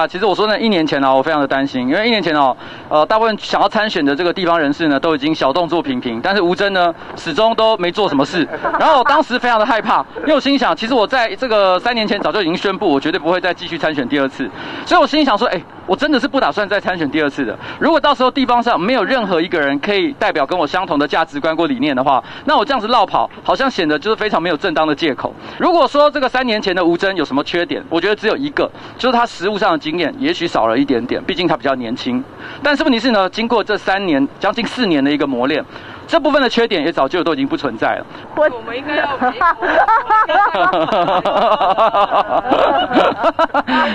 啊，其实我说呢，一年前呢，我非常的担心，因为一年前哦，呃，大部分想要参选的这个地方人士呢，都已经小动作频频，但是吴征呢，始终都没做什么事。然后我当时非常的害怕，因为我心想，其实我在这个三年前早就已经宣布，我绝对不会再继续参选第二次。所以我心里想说，哎，我真的是不打算再参选第二次的。如果到时候地方上没有任何一个人可以代表跟我相同的价值观或理念的话，那我这样子绕跑，好像显得就是非常没有正当的借口。如果说这个三年前的吴征有什么缺点，我觉得只有一个，就是他实务上的经验也许少了一点点，毕竟他比较年轻。但是问题是呢，经过这三年将近四年的一个磨练，这部分的缺点也早就都已经不存在了。我们应该要。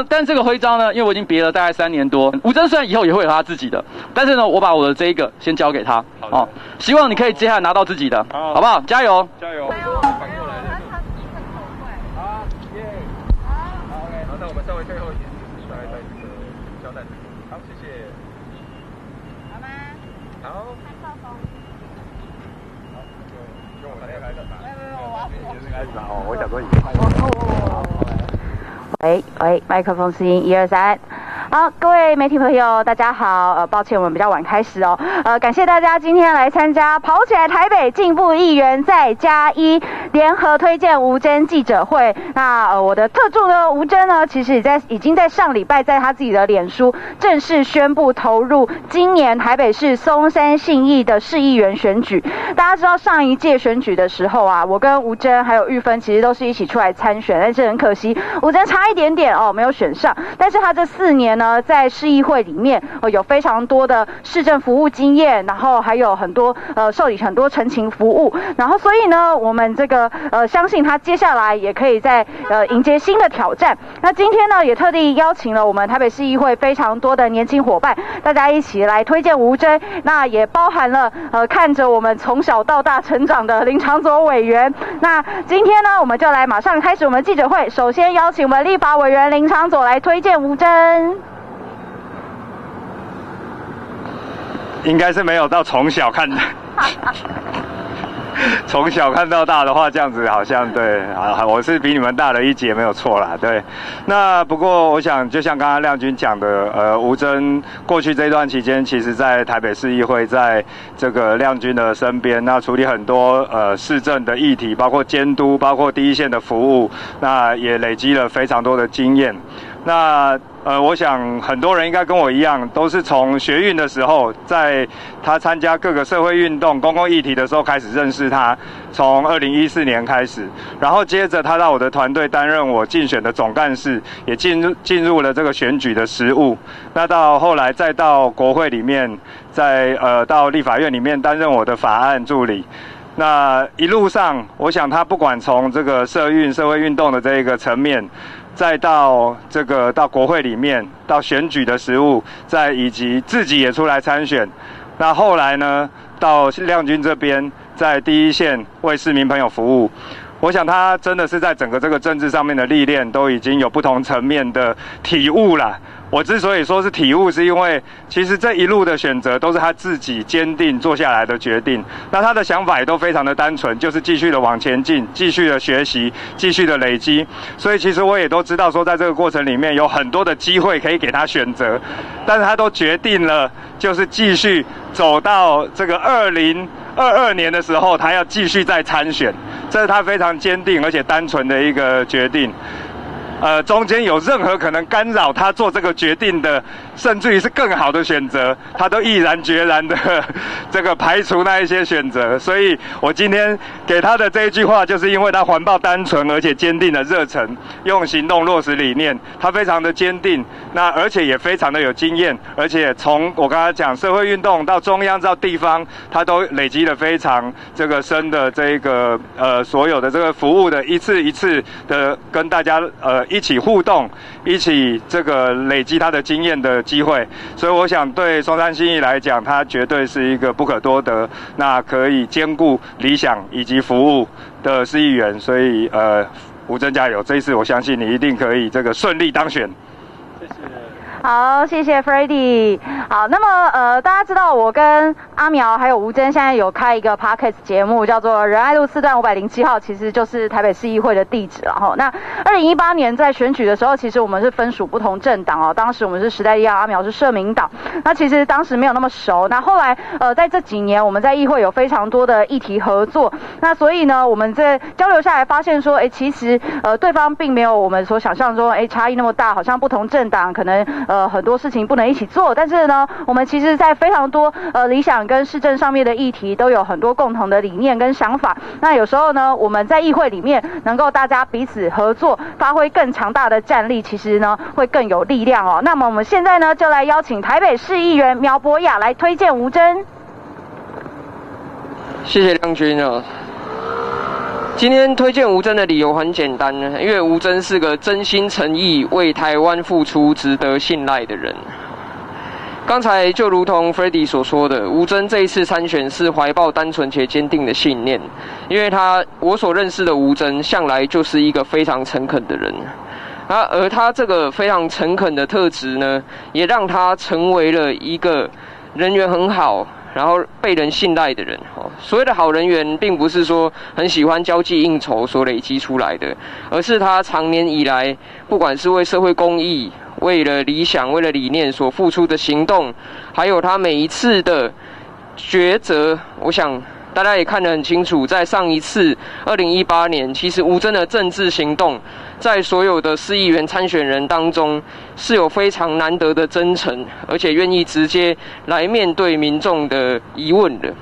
但这个徽章呢，因为我已经别了大概三年多，吴征虽然以后也会有他自己的，但是呢，我把我的这一个先交给他。哦，希望你可以接下来拿到自己的，好不好？加油！加油！我想说已经拍喂喂，麦克风声音，一二三。好，各位媒体朋友，大家好。呃，抱歉，我们比较晚开始哦。呃，感谢大家今天来参加跑起来台北进步议员再加一联合推荐吴征记者会。那呃，我的特助呢，吴征呢，其实也在已经在上礼拜在他自己的脸书正式宣布投入今年台北市松山信义的市议员选举。大家知道上一届选举的时候啊，我跟吴征还有玉芬其实都是一起出来参选，但是很可惜，吴征差一点点哦，没有选上。但是他这四年呢。在市议会里面，呃，有非常多的市政服务经验，然后还有很多呃受理很多陈情服务，然后所以呢，我们这个呃相信他接下来也可以在呃迎接新的挑战。那今天呢，也特地邀请了我们台北市议会非常多的年轻伙伴，大家一起来推荐吴征。那也包含了呃看着我们从小到大成长的林长佐委员。那今天呢，我们就来马上开始我们记者会，首先邀请我们立法委员林长佐来推荐吴征。应该是没有到从小看，从小看到大的话，这样子好像对啊，我是比你们大了一截，没有错啦。对，那不过我想，就像刚刚亮君讲的，呃，吴征过去这段期间，其实在台北市议会，在这个亮君的身边，那处理很多呃市政的议题，包括监督，包括第一线的服务，那也累积了非常多的经验。那呃，我想很多人应该跟我一样，都是从学运的时候，在他参加各个社会运动、公共议题的时候开始认识他。从二零一四年开始，然后接着他到我的团队担任我竞选的总干事，也进入进入了这个选举的实务。那到后来再到国会里面，在呃到立法院里面担任我的法案助理。那一路上，我想他不管从这个社运、社会运动的这一个层面。再到这个到国会里面，到选举的实务，再以及自己也出来参选。那后来呢，到亮君这边，在第一线为市民朋友服务。我想他真的是在整个这个政治上面的历练，都已经有不同层面的体悟了。我之所以说是体悟，是因为其实这一路的选择都是他自己坚定做下来的决定。那他的想法也都非常的单纯，就是继续的往前进，继续的学习，继续的累积。所以其实我也都知道说，在这个过程里面有很多的机会可以给他选择，但是他都决定了，就是继续走到这个二零二二年的时候，他要继续再参选。这是他非常坚定而且单纯的一个决定。呃，中间有任何可能干扰他做这个决定的，甚至于是更好的选择，他都毅然决然的 这个排除那一些选择。所以我今天给他的这一句话，就是因为他环抱单纯而且坚定的热忱，用行动落实理念，他非常的坚定，那而且也非常的有经验，而且从我刚才讲社会运动到中央到地方，他都累积了非常这个深的这个呃所有的这个服务的一次一次的跟大家呃。一起互动，一起这个累积他的经验的机会，所以我想对松山新义来讲，他绝对是一个不可多得，那可以兼顾理想以及服务的市议员。所以呃，吴真加油，这一次我相信你一定可以这个顺利当选。谢谢。好，谢谢 f r e d d y 好，那么呃，大家知道我跟阿苗还有吴真现在有开一个 podcast 节目，叫做仁爱路四段五百零七号，其实就是台北市议会的地址了哈。那二零一八年在选举的时候，其实我们是分属不同政党哦。当时我们是时代力量，阿苗是社民党。那其实当时没有那么熟。那后来呃，在这几年我们在议会有非常多的议题合作。那所以呢，我们在交流下来发现说，哎，其实呃，对方并没有我们所想象中哎差异那么大，好像不同政党可能。呃，很多事情不能一起做，但是呢，我们其实，在非常多呃理想跟市政上面的议题，都有很多共同的理念跟想法。那有时候呢，我们在议会里面能够大家彼此合作，发挥更强大的战力，其实呢，会更有力量哦。那么我们现在呢，就来邀请台北市议员苗博雅来推荐吴征。谢谢亮君哦。今天推荐吴真的理由很简单，因为吴真是个真心诚意为台湾付出、值得信赖的人。刚才就如同 f r e d d y 所说的，吴征这一次参选是怀抱单纯且坚定的信念，因为他我所认识的吴征向来就是一个非常诚恳的人，啊，而他这个非常诚恳的特质呢，也让他成为了一个人缘很好。然后被人信赖的人，哦，所谓的好人缘，并不是说很喜欢交际应酬所累积出来的，而是他长年以来，不管是为社会公益、为了理想、为了理念所付出的行动，还有他每一次的抉择，我想。大家也看得很清楚，在上一次二零一八年，其实吴征的政治行动，在所有的市议员参选人当中，是有非常难得的真诚，而且愿意直接来面对民众的疑问的。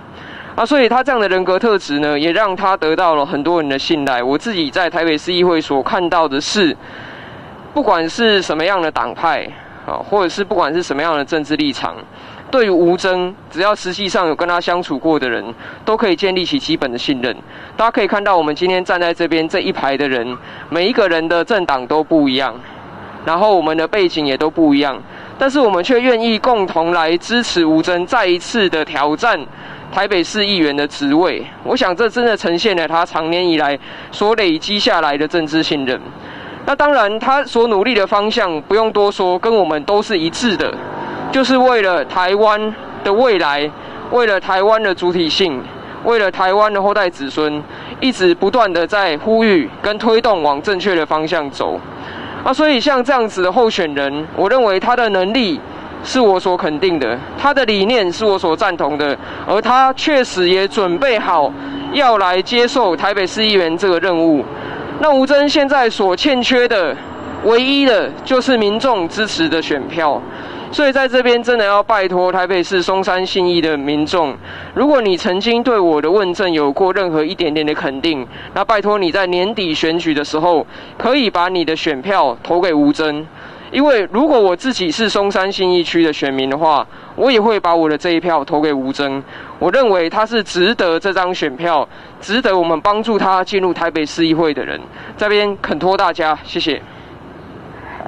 啊，所以他这样的人格特质呢，也让他得到了很多人的信赖。我自己在台北市议会所看到的是，不管是什么样的党派啊，或者是不管是什么样的政治立场。对于吴征，只要实际上有跟他相处过的人，都可以建立起基本的信任。大家可以看到，我们今天站在这边这一排的人，每一个人的政党都不一样，然后我们的背景也都不一样，但是我们却愿意共同来支持吴征再一次的挑战台北市议员的职位。我想，这真的呈现了他长年以来所累积下来的政治信任。那当然，他所努力的方向不用多说，跟我们都是一致的。就是为了台湾的未来，为了台湾的主体性，为了台湾的后代子孙，一直不断的在呼吁跟推动往正确的方向走。啊，所以像这样子的候选人，我认为他的能力是我所肯定的，他的理念是我所赞同的，而他确实也准备好要来接受台北市议员这个任务。那吴征现在所欠缺的，唯一的就是民众支持的选票。所以在这边真的要拜托台北市松山信义的民众，如果你曾经对我的问政有过任何一点点的肯定，那拜托你在年底选举的时候，可以把你的选票投给吴征，因为如果我自己是松山信义区的选民的话，我也会把我的这一票投给吴征。我认为他是值得这张选票，值得我们帮助他进入台北市议会的人。这边恳托大家，谢谢。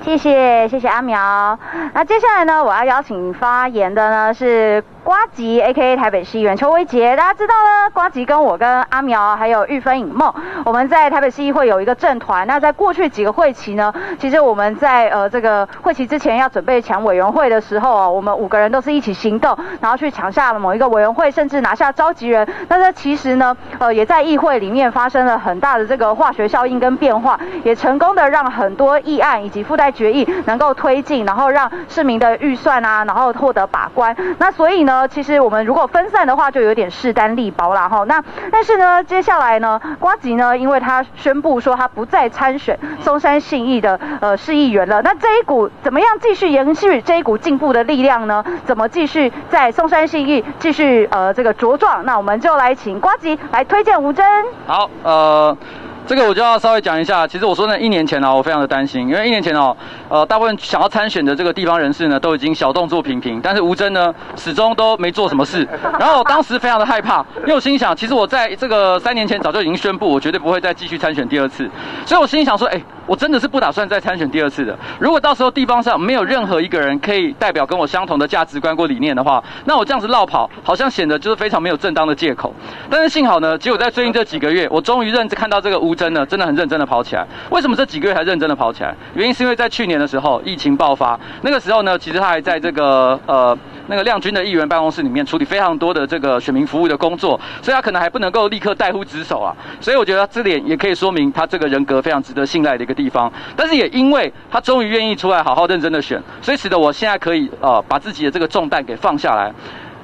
谢谢谢谢阿苗，那接下来呢，我要邀请发言的呢是。瓜吉 A.K.A 台北市议员邱威杰，大家知道呢？瓜吉跟我跟阿苗还有玉芬影梦，我们在台北市议会有一个政团。那在过去几个会期呢，其实我们在呃这个会期之前要准备抢委员会的时候啊，我们五个人都是一起行动，然后去抢下了某一个委员会，甚至拿下召集人。那这其实呢，呃也在议会里面发生了很大的这个化学效应跟变化，也成功的让很多议案以及附带决议能够推进，然后让市民的预算啊，然后获得把关。那所以呢？其实我们如果分散的话，就有点势单力薄了哈。那但是呢，接下来呢，瓜吉呢，因为他宣布说他不再参选松山信义的呃市议员了。那这一股怎么样继续延续这一股进步的力量呢？怎么继续在松山信义继续呃这个茁壮？那我们就来请瓜吉来推荐吴真。好，呃。这个我就要稍微讲一下。其实我说呢，一年前呢，我非常的担心，因为一年前哦，呃，大部分想要参选的这个地方人士呢，都已经小动作频频，但是吴征呢，始终都没做什么事。然后我当时非常的害怕，因为我心想，其实我在这个三年前早就已经宣布，我绝对不会再继续参选第二次。所以我心想说，哎，我真的是不打算再参选第二次的。如果到时候地方上没有任何一个人可以代表跟我相同的价值观或理念的话，那我这样子绕跑，好像显得就是非常没有正当的借口。但是幸好呢，结果在最近这几个月，我终于认真看到这个吴征呢，真的很认真的跑起来。为什么这几个月还认真的跑起来？原因是因为在去年的时候，疫情爆发，那个时候呢，其实他还在这个呃那个亮君的议员办公室里面处理非常多的这个选民服务的工作，所以他可能还不能够立刻代呼职守啊。所以我觉得这点也可以说明他这个人格非常值得信赖的一个地方。但是也因为他终于愿意出来好好认真的选，所以使得我现在可以呃把自己的这个重担给放下来。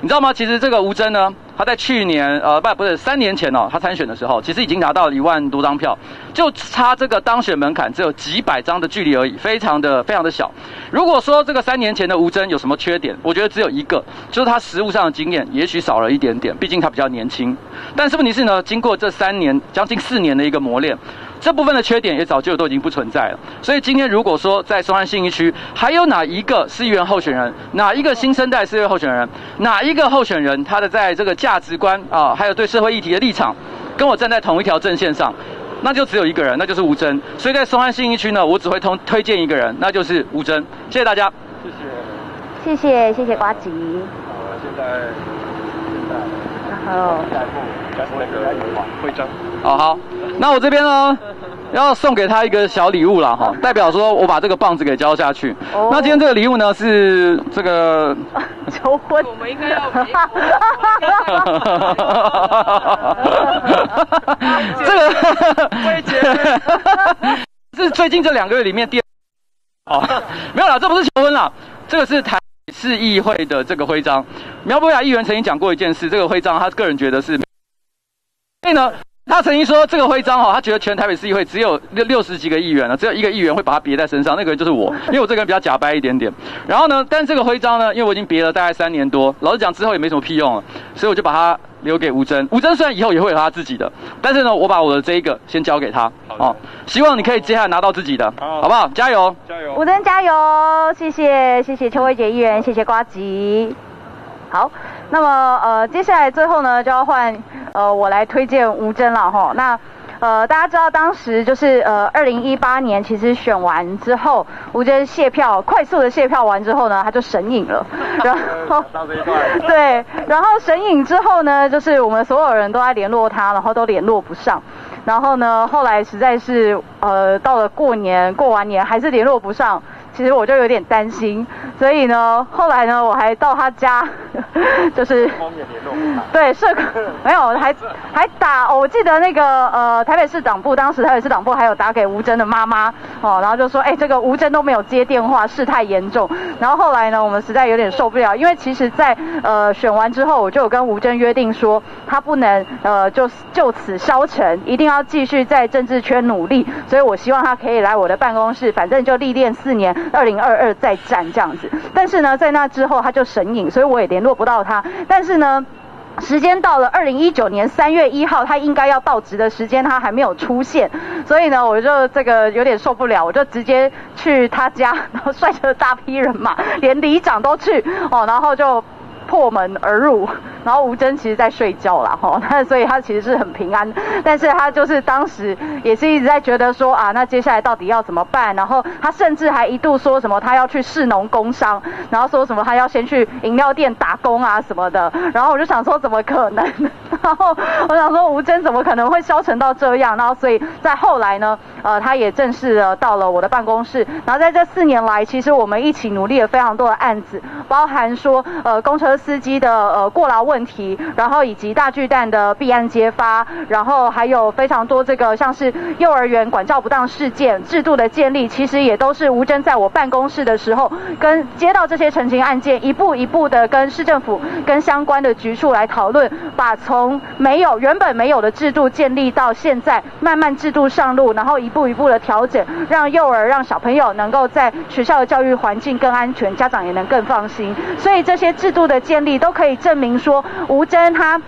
你知道吗？其实这个吴征呢，他在去年呃不不是三年前哦，他参选的时候，其实已经拿到一万多张票，就差这个当选门槛只有几百张的距离而已，非常的非常的小。如果说这个三年前的吴征有什么缺点，我觉得只有一个，就是他实务上的经验也许少了一点点，毕竟他比较年轻。但是问题是呢，经过这三年将近四年的一个磨练。这部分的缺点也早就都已经不存在了，所以今天如果说在松安信义区还有哪一个市议员候选人，哪一个新生代市议员候选人，哪一个候选人他的在这个价值观啊，还有对社会议题的立场，跟我站在同一条阵线上，那就只有一个人，那就是吴征。所以在松安信义区呢，我只会通推荐一个人，那就是吴征。谢谢大家，谢谢，谢谢谢谢瓜吉。好，现在现在然后下一步下一步那个徽章。好好，那我这边呢，要送给他一个小礼物了哈，代表说我把这个棒子给交下去。哦那今天这个礼物呢是这个。求婚。我们应该要这个 是最近这两个月里面第二哦，没有啦，这不是求婚啦，这个是台北市议会的这个徽章。苗博雅议员曾经讲过一件事，这个徽章他个人觉得是，所以呢。他曾经说这个徽章哈，他觉得全台北市议会只有六六十几个议员了，只有一个议员会把它别在身上，那个人就是我，因为我这个人比较假掰一点点。然后呢，但这个徽章呢，因为我已经别了大概三年多，老实讲之后也没什么屁用了，所以我就把它留给吴征。吴征虽然以后也会有他自己的，但是呢，我把我的这一个先交给他，哦，希望你可以接下来拿到自己的，好好不好？加油！加油！吴征加油！谢谢谢谢邱慧姐议员，谢谢瓜吉。好，那么呃，接下来最后呢，就要换呃我来推荐吴征了哈。那呃，大家知道当时就是呃，二零一八年其实选完之后，吴征卸票，快速的卸票完之后呢，他就神隐了，然后。对，然后神隐之后呢，就是我们所有人都在联络他，然后都联络不上。然后呢，后来实在是呃，到了过年过完年还是联络不上，其实我就有点担心。所以呢，后来呢，我还到他家，就是。对，社工 没有，还还打、哦，我记得那个呃台北市党部，当时台北市党部还有打给吴征的妈妈哦，然后就说，哎，这个吴征都没有接电话，事态严重。然后后来呢，我们实在有点受不了，因为其实在呃选完之后，我就有跟吴征约定说，他不能呃就就此消沉，一定要继续在政治圈努力。所以我希望他可以来我的办公室，反正就历练四年，二零二二再战这样子。但是呢，在那之后他就神隐，所以我也联络不到他。但是呢。时间到了二零一九年三月一号，他应该要到职的时间，他还没有出现，所以呢，我就这个有点受不了，我就直接去他家，然后率着大批人马，连里长都去哦，然后就破门而入，然后吴征其实在睡觉啦，哈，那所以他其实是很平安，但是他就是当时也是一直在觉得说啊，那接下来到底要怎么办？然后他甚至还一度说什么他要去市农工商，然后说什么他要先去饮料店打工啊什么的，然后我就想说怎么可能？然后我想说吴征怎么可能会消沉到这样？然后所以在后来呢，呃，他也正式的到了我的办公室，然后在这四年来，其实我们一起努力了非常多的案子，包含说呃公车司机的呃过劳问题，然后以及大巨蛋的弊案揭发，然后还有非常多这个像是幼儿园管教不当事件制度的建立，其实也都是吴珍在我办公室的时候，跟接到这些澄清案件，一步一步的跟市政府跟相关的局处来讨论，把从没有原本没有的制度建立到现在，慢慢制度上路，然后一步一步的调整，让幼儿让小朋友能够在学校的教育环境更安全，家长也能更放心。所以这些制度的建立都可以证明说，吴征他。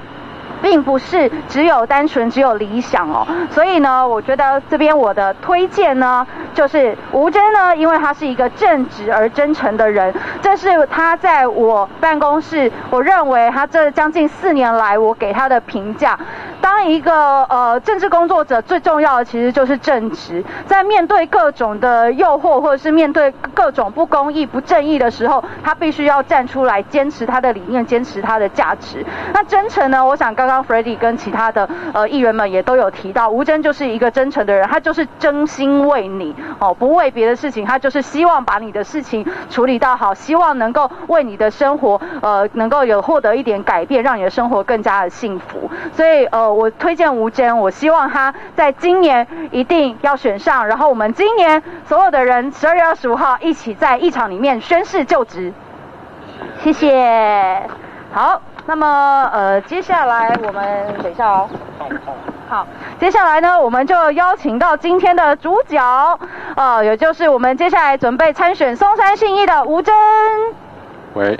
并不是只有单纯只有理想哦，所以呢，我觉得这边我的推荐呢，就是吴征呢，因为他是一个正直而真诚的人，这是他在我办公室，我认为他这将近四年来我给他的评价。当一个呃政治工作者，最重要的其实就是正直。在面对各种的诱惑，或者是面对各种不公义、不正义的时候，他必须要站出来，坚持他的理念，坚持他的价值。那真诚呢？我想刚刚 f r e d d y 跟其他的呃议员们也都有提到，吴征就是一个真诚的人，他就是真心为你哦，不为别的事情，他就是希望把你的事情处理到好，希望能够为你的生活呃能够有获得一点改变，让你的生活更加的幸福。所以呃。我推荐吴征，我希望他在今年一定要选上，然后我们今年所有的人十二月二十五号一起在议场里面宣誓就职。谢谢。好，那么呃，接下来我们等一下哦。好，接下来呢，我们就邀请到今天的主角，呃，也就是我们接下来准备参选松山信义的吴征。喂。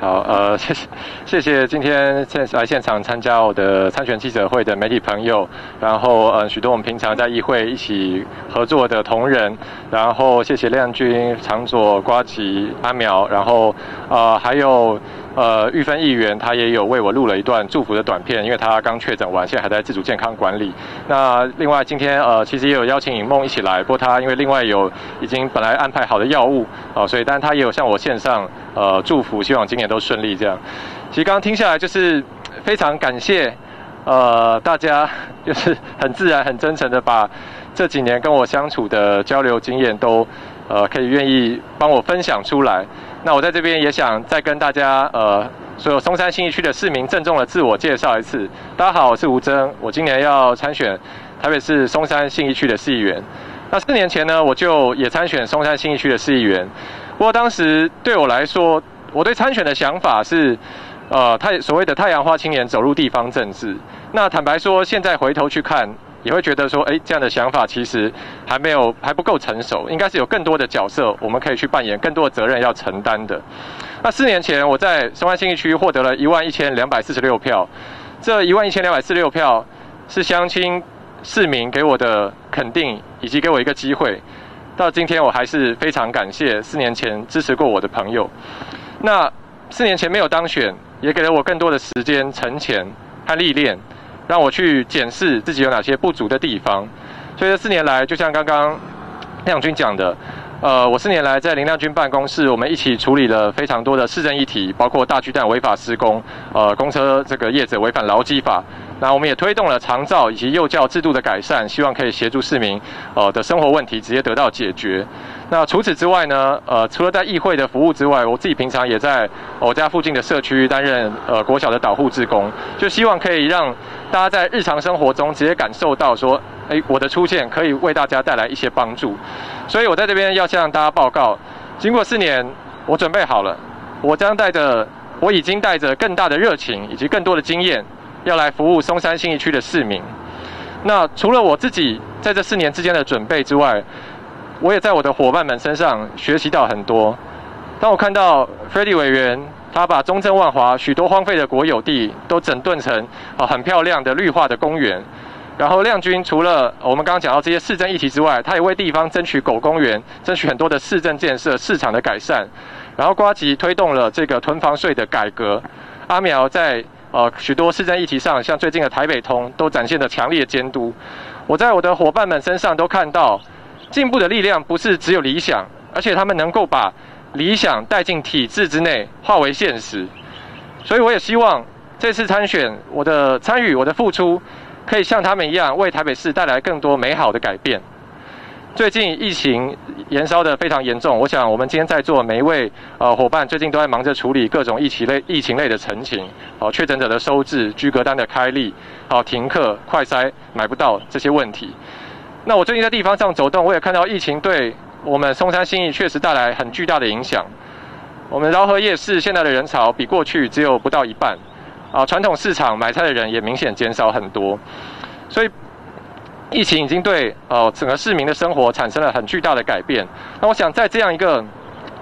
好，呃，谢谢，谢谢今天现来现场参加我的参选记者会的媒体朋友，然后呃，许多我们平常在议会一起合作的同仁，然后谢谢亮君、长左、瓜吉、阿苗，然后呃，还有。呃，玉芬议员他也有为我录了一段祝福的短片，因为他刚确诊完，现在还在自主健康管理。那另外今天呃，其实也有邀请尹梦一起来，不过他因为另外有已经本来安排好的药物哦，所以但他也有向我线上呃祝福，希望今年都顺利这样。其实刚刚听下来就是非常感谢呃大家，就是很自然很真诚的把这几年跟我相处的交流经验都呃可以愿意帮我分享出来。那我在这边也想再跟大家，呃，所有松山新义区的市民郑重的自我介绍一次。大家好，我是吴征，我今年要参选台北市松山新义区的市议员。那四年前呢，我就也参选松山新义区的市议员。不过当时对我来说，我对参选的想法是，呃，太所谓的太阳花青年走入地方政治。那坦白说，现在回头去看。也会觉得说，哎，这样的想法其实还没有还不够成熟，应该是有更多的角色我们可以去扮演，更多的责任要承担的。那四年前我在松安新义区获得了一万一千两百四十六票，这一万一千两百四十六票是乡亲市民给我的肯定，以及给我一个机会。到今天我还是非常感谢四年前支持过我的朋友。那四年前没有当选，也给了我更多的时间沉潜和历练。让我去检视自己有哪些不足的地方，所以这四年来，就像刚刚亮君讲的，呃，我四年来在林亮君办公室，我们一起处理了非常多的市政议题，包括大巨蛋违法施工，呃，公车这个业者违反劳基法。那我们也推动了长照以及幼教制度的改善，希望可以协助市民呃的生活问题直接得到解决。那除此之外呢，呃，除了在议会的服务之外，我自己平常也在我家附近的社区担任呃国小的导护志工，就希望可以让大家在日常生活中直接感受到说，哎，我的出现可以为大家带来一些帮助。所以我在这边要向大家报告，经过四年，我准备好了，我将带着，我已经带着更大的热情以及更多的经验。要来服务松山新义区的市民。那除了我自己在这四年之间的准备之外，我也在我的伙伴们身上学习到很多。当我看到 f r e d d y 委员他把中正万华许多荒废的国有地都整顿成啊很漂亮的绿化的公园，然后亮君除了我们刚刚讲到这些市政议题之外，他也为地方争取狗公园，争取很多的市政建设、市场的改善。然后瓜吉推动了这个囤房税的改革。阿苗在。呃，许多市政议题上，像最近的台北通，都展现了强烈的监督。我在我的伙伴们身上都看到，进步的力量不是只有理想，而且他们能够把理想带进体制之内，化为现实。所以我也希望这次参选，我的参与，我的付出，可以像他们一样，为台北市带来更多美好的改变。最近疫情延烧的非常严重，我想我们今天在座每一位呃伙伴最近都在忙着处理各种疫情类疫情类的陈情，好确诊者的收治、居隔单的开立、好停课、快筛买不到这些问题。那我最近在地方上走动，我也看到疫情对我们松山新义确实带来很巨大的影响。我们饶河夜市现在的人潮比过去只有不到一半，啊传统市场买菜的人也明显减少很多，所以。疫情已经对呃整个市民的生活产生了很巨大的改变。那我想在这样一个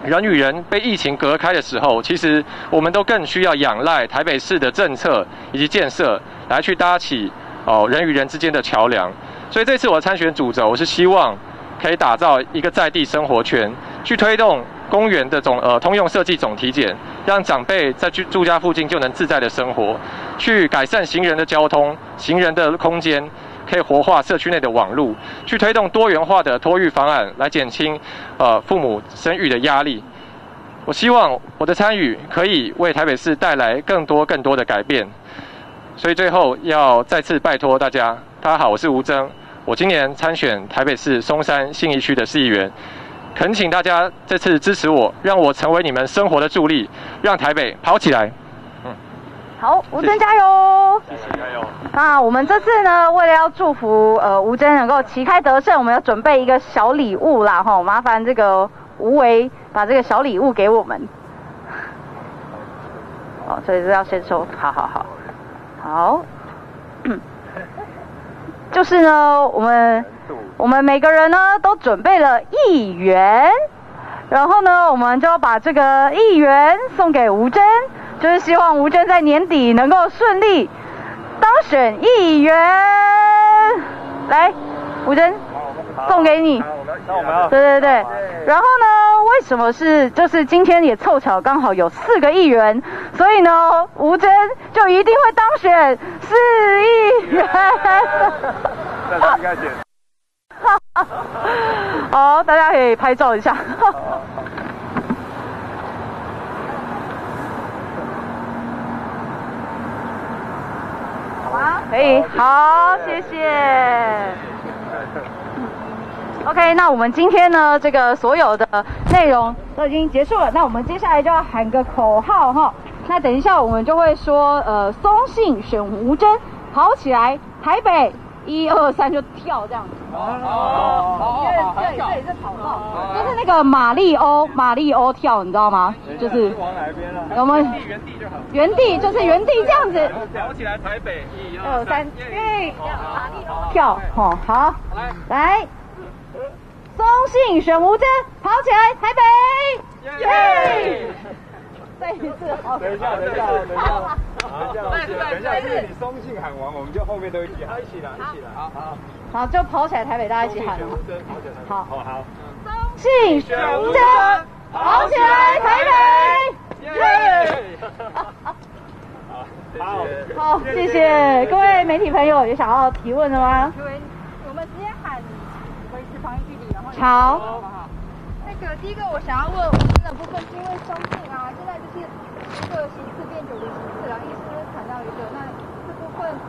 人与人被疫情隔开的时候，其实我们都更需要仰赖台北市的政策以及建设来去搭起哦人与人之间的桥梁。所以这次我参选主轴，我是希望可以打造一个在地生活圈，去推动公园的总呃通用设计总体检，让长辈在居住家附近就能自在的生活，去改善行人的交通、行人的空间，可以活化社区内的网路，去推动多元化的托育方案，来减轻呃父母生育的压力。我希望我的参与可以为台北市带来更多更多的改变。所以最后要再次拜托大家，大家好，我是吴征，我今年参选台北市松山信义区的市议员。恳请大家这次支持我，让我成为你们生活的助力，让台北跑起来。嗯，好，吴尊加油！谢谢加油。那我们这次呢，为了要祝福呃吴尊能够旗开得胜，我们要准备一个小礼物啦，哈，麻烦这个吴为把这个小礼物给我们。哦，所以是要先收，好好好，好。就是呢，我们。我们每个人呢都准备了一元，然后呢，我们就要把这个一元送给吴真，就是希望吴真在年底能够顺利当选议员。来，吴真，送给你。对对对。然后呢，为什么是就是今天也凑巧刚好有四个议员，所以呢，吴真就一定会当选四议员。好，大家可以拍照一下。好可以，好，谢谢。OK，那我们今天呢，这个所有的内容都已经结束了。那我们接下来就要喊个口号哈。那等一下我们就会说，呃，松信选吴真，跑起来，台北。一二三就跳这样子，哦，因为这里这里是跑道，就是那个马里欧马里欧跳，你知道吗？就是往哪边了？我们原地就好，原地就是原地这样子。跳起来，台北一二三，对，马里欧跳，哦，好，来来，松信选吴真，跑起来，台北，耶！再一次，好等一下，等一下，等一下。好，等一下，是你松信喊完，我们就后面都一起，好，一起来，一起来，好好，好，就跑起来，台北大家一起喊，好，好，好，松信选吴真，跑起来，台北，耶！好，好，谢谢。各位媒体朋友，有想要提问的吗？我们直接喊维持防疫距离，然后好，那个第一个我想要问我们的部分，是因为松信啊，现在就是一个形式变久的形式了。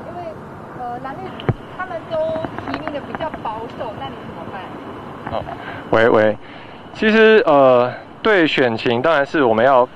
因为呃蓝绿他们都提名的比较保守，那你怎么办？哦，喂喂，其实呃对选情当然是我们要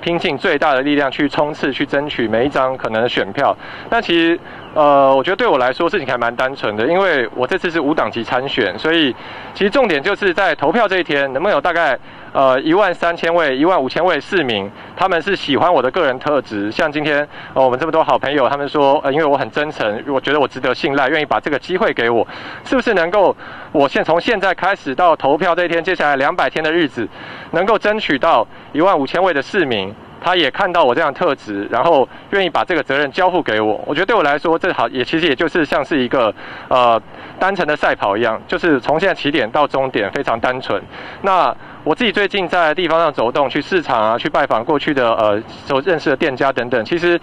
拼尽最大的力量去冲刺，去争取每一张可能的选票。但其实呃我觉得对我来说事情还蛮单纯的，因为我这次是无党籍参选，所以其实重点就是在投票这一天能不能有大概。呃，一万三千位、一万五千位市民，他们是喜欢我的个人特质。像今天，呃，我们这么多好朋友，他们说，呃，因为我很真诚，我觉得我值得信赖，愿意把这个机会给我，是不是能够，我现从现在开始到投票这一天，接下来两百天的日子，能够争取到一万五千位的市民，他也看到我这样特质，然后愿意把这个责任交付给我。我觉得对我来说，这好也其实也就是像是一个呃单程的赛跑一样，就是从现在起点到终点非常单纯。那我自己最近在地方上走动，去市场啊，去拜访过去的呃所认识的店家等等。其实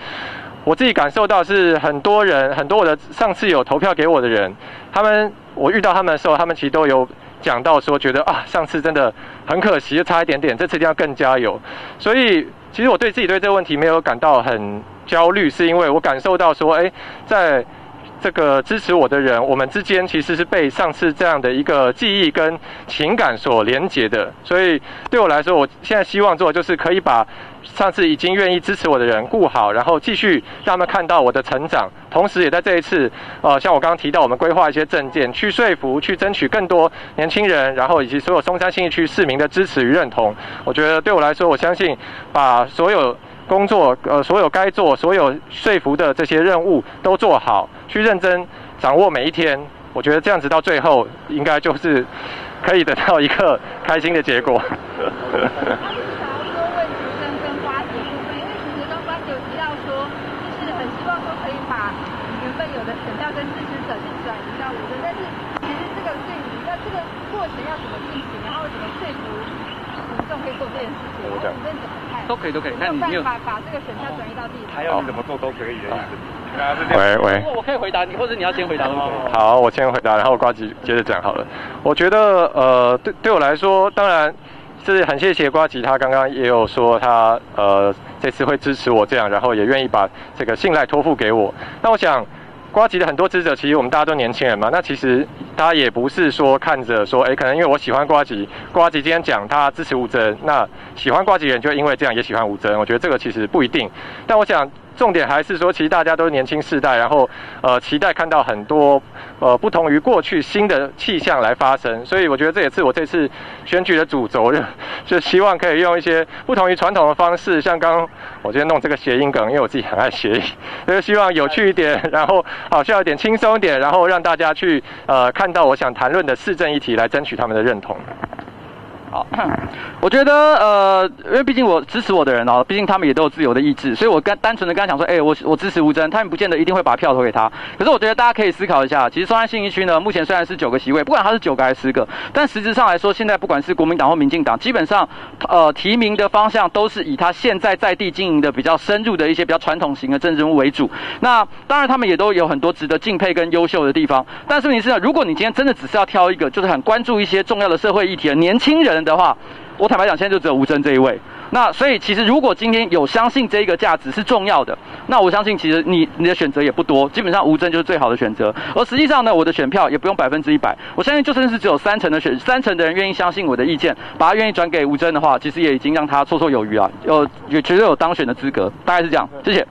我自己感受到是很多人，很多我的上次有投票给我的人，他们我遇到他们的时候，他们其实都有讲到说，觉得啊上次真的很可惜，就差一点点，这次一定要更加油。所以其实我对自己对这个问题没有感到很焦虑，是因为我感受到说，哎，在。这个支持我的人，我们之间其实是被上次这样的一个记忆跟情感所连结的，所以对我来说，我现在希望做的就是可以把上次已经愿意支持我的人顾好，然后继续让他们看到我的成长，同时也在这一次，呃，像我刚刚提到，我们规划一些证件，去说服、去争取更多年轻人，然后以及所有松山新义区市民的支持与认同。我觉得对我来说，我相信把所有。工作呃所有该做所有说服的这些任务都做好去认真掌握每一天。我觉得这样子到最后应该就是可以得到一个开心的结果。他不是想要说问学生跟瓜子部分因为其生瓜子有提到说就是很希望说可以把原本有的省票跟支持者去转移到我们但是其实这个对你那这个过程要怎么进行然后怎么说服众可以做这件事情，吴正怎么看？都可以，都可以。看你没有把把这个选项转移到自己。还有你怎么做都可以的意思。喂喂，我可以回答你，或者你要先回答都可以。好，我先回答，然后瓜吉接着讲好了。我觉得呃，对对我来说，当然是很谢谢瓜吉，他刚刚也有说他呃这次会支持我这样，然后也愿意把这个信赖托付给我。那我想。瓜吉的很多支持者，其实我们大家都年轻人嘛。那其实他也不是说看着说，哎，可能因为我喜欢瓜吉，瓜吉今天讲他支持吴征，那喜欢瓜吉人就因为这样也喜欢吴征。我觉得这个其实不一定。但我想。重点还是说，其实大家都是年轻世代，然后呃期待看到很多呃不同于过去新的气象来发生，所以我觉得这也是我这次选举的主轴，就希望可以用一些不同于传统的方式，像刚我今天弄这个谐音梗，因为我自己很爱谐音，所以希望有趣一点，然后好笑一点，轻松一点，然后让大家去呃看到我想谈论的市政议题，来争取他们的认同。好，我觉得呃，因为毕竟我支持我的人哦，毕竟他们也都有自由的意志，所以我跟单纯的跟他讲说，哎，我我支持吴征，他们不见得一定会把票投给他。可是我觉得大家可以思考一下，其实松山信义区呢，目前虽然是九个席位，不管他是九个还是十个，但实质上来说，现在不管是国民党或民进党，基本上呃提名的方向都是以他现在在地经营的比较深入的一些比较传统型的政治人物为主。那当然他们也都有很多值得敬佩跟优秀的地方，但是问题是，如果你今天真的只是要挑一个，就是很关注一些重要的社会议题的年轻人。的话，我坦白讲，现在就只有吴征这一位。那所以其实如果今天有相信这一个价值是重要的，那我相信其实你你的选择也不多，基本上吴征就是最好的选择。而实际上呢，我的选票也不用百分之一百，我相信就算是只有三成的选三成的人愿意相信我的意见，把他愿意转给吴征的话，其实也已经让他绰绰有余了，有也绝对有当选的资格，大概是这样。谢谢。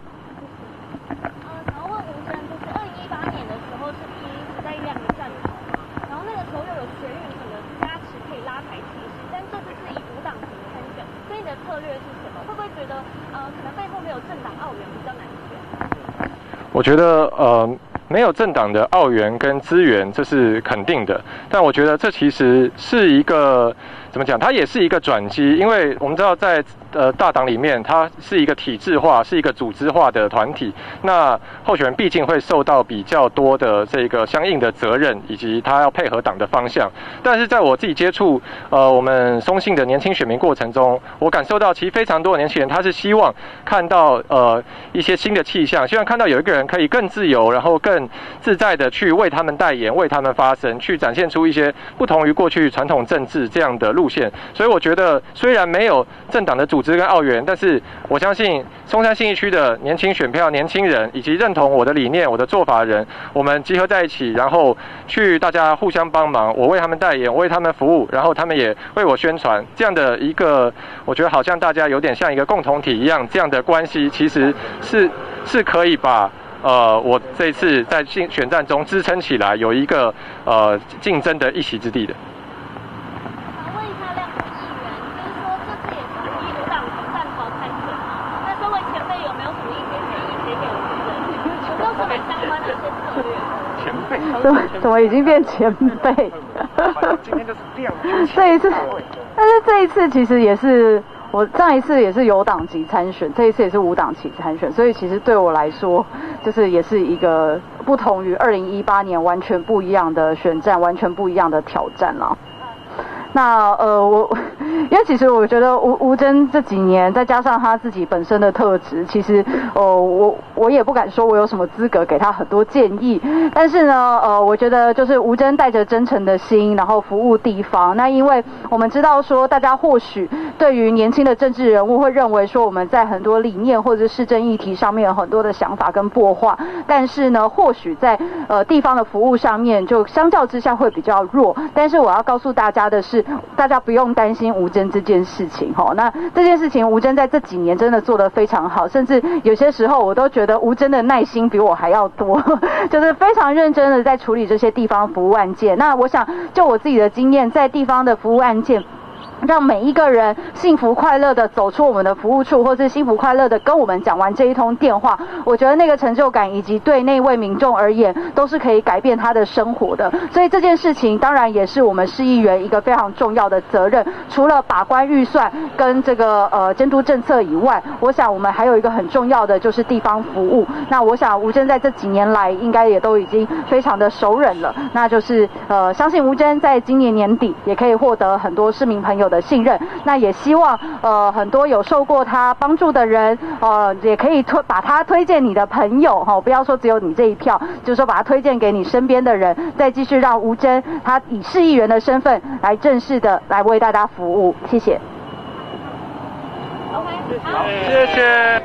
觉得呃，没有政党的澳元跟资源，这是肯定的。但我觉得这其实是一个怎么讲？它也是一个转机，因为我们知道在。呃，大党里面，它是一个体制化、是一个组织化的团体。那候选人毕竟会受到比较多的这个相应的责任，以及他要配合党的方向。但是在我自己接触呃我们松信的年轻选民过程中，我感受到其实非常多的年轻人，他是希望看到呃一些新的气象，希望看到有一个人可以更自由，然后更自在的去为他们代言、为他们发声，去展现出一些不同于过去传统政治这样的路线。所以我觉得，虽然没有政党的主。组织跟澳元，但是我相信松山信义区的年轻选票、年轻人以及认同我的理念、我的做法的人，我们集合在一起，然后去大家互相帮忙，我为他们代言，我为他们服务，然后他们也为我宣传，这样的一个，我觉得好像大家有点像一个共同体一样，这样的关系其实是是可以把呃我这次在竞选战中支撑起来，有一个呃竞争的一席之地的。怎么怎么已经变前辈？今天就是这样。这一次，但是这一次其实也是我上一次也是有党籍参选，这一次也是无党籍参选，所以其实对我来说，就是也是一个不同于二零一八年完全不一样的选战，完全不一样的挑战了。那呃，我因为其实我觉得吴吴征这几年，再加上他自己本身的特质，其实呃，我我也不敢说我有什么资格给他很多建议。但是呢，呃，我觉得就是吴征带着真诚的心，然后服务地方。那因为我们知道说，大家或许对于年轻的政治人物会认为说，我们在很多理念或者是市政议题上面有很多的想法跟破坏，但是呢，或许在呃地方的服务上面，就相较之下会比较弱。但是我要告诉大家的是。大家不用担心吴尊这件事情哈，那这件事情吴征在这几年真的做得非常好，甚至有些时候我都觉得吴征的耐心比我还要多，就是非常认真的在处理这些地方服务案件。那我想就我自己的经验，在地方的服务案件。让每一个人幸福快乐的走出我们的服务处，或是幸福快乐的跟我们讲完这一通电话，我觉得那个成就感以及对那位民众而言，都是可以改变他的生活的。所以这件事情当然也是我们市议员一个非常重要的责任。除了把关预算跟这个呃监督政策以外，我想我们还有一个很重要的就是地方服务。那我想吴征在这几年来应该也都已经非常的熟稔了。那就是呃相信吴征在今年年底也可以获得很多市民朋友。的信任。那也希望呃很多有受过他帮助的人，呃也可以推把他推荐你的朋友哈，不要说只有你这一票，就是说把他推荐给你身边的人，再继续让吴征他以市议员的身份来正式的来为大家服务。谢谢。OK，好谢谢。